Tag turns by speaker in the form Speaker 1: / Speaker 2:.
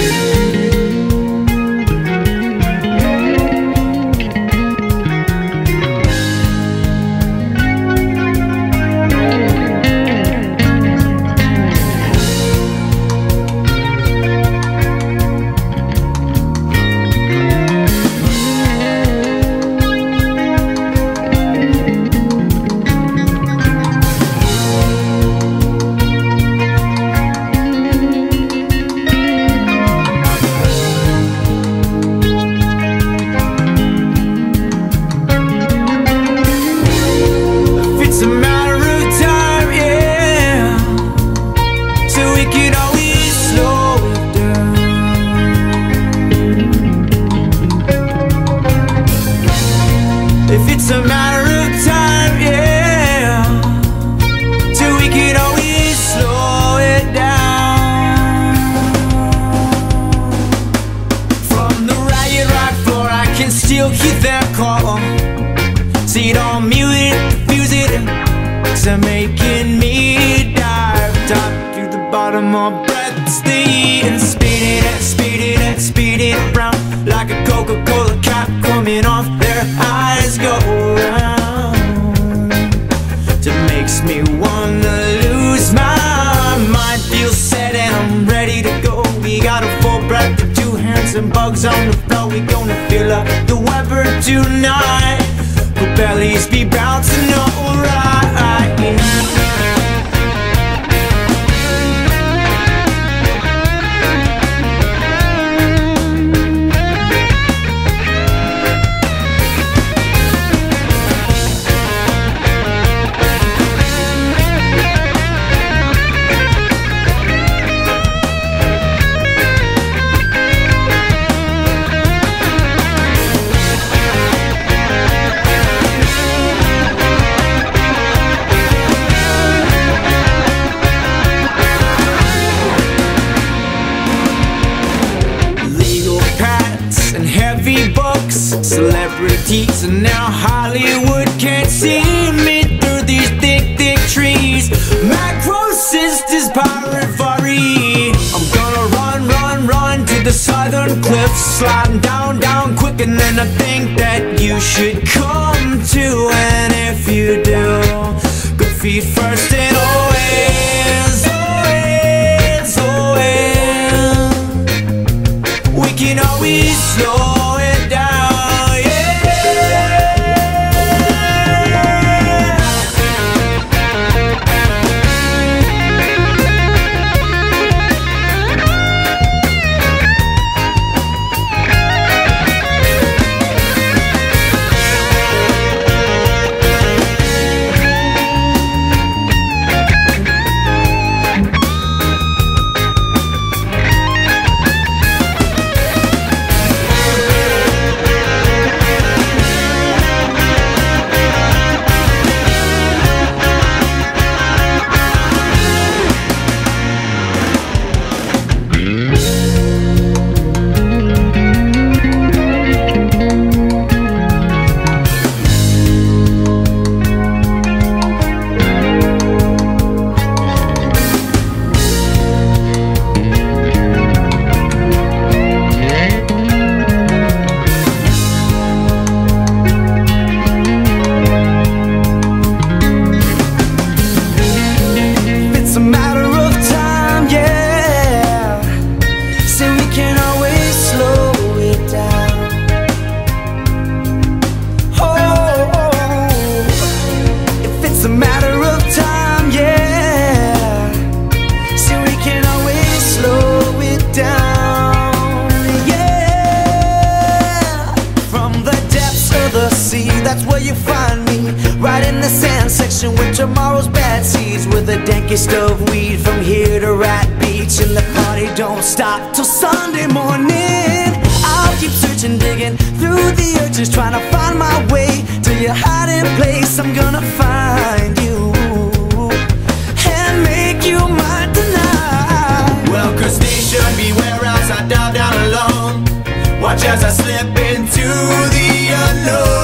Speaker 1: If it's a matter of time, yeah. So we can always slow it down. From the riot rock floor, I can still hear their call. See it on mute it, diffuse it It's a making me dive the bottom of breath Stay and speed it and speed it and speed it round. Like a Coca-Cola cap coming off Their eyes go round. It makes me wanna lose my mind. Feel set and I'm ready to go. We got a full breath of two hands and bugs on the floor. We gonna feel like the weather tonight. Will bellies be bouncing Celebrities and now Hollywood can't see me through these thick, thick trees. Macro sisters, pirate furry. I'm gonna run, run, run to the southern cliffs, sliding down, down quicker than I think that you should come to. And if you do, go feet first and always, that's where you find me. Right in the sand section with tomorrow's bad seeds. With the dankest of weed from here to Rat Beach. And the party don't stop till Sunday morning. I'll keep searching, digging through the urges, trying to find my way to your hiding place. I'm gonna find you and make you mine tonight. Well, cause nation beware as I dive down alone. Watch as I slip into the unknown.